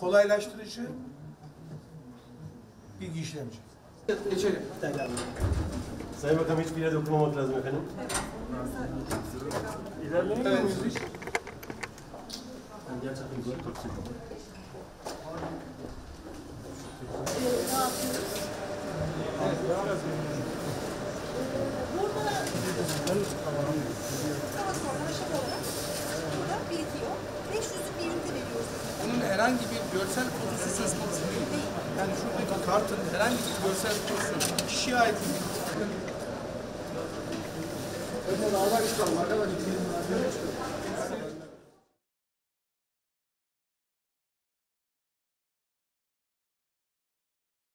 kolaylaştırıcı, bilgi işlemci. Geçelim. Sayın Bakanım hiçbir yere dokunmamak lazım efendim. Evet. Daha herhangi bir görsel konusu söz konusu değil. Yani şuradaki kartın herhangi bir görsel konusu kişiye ait bir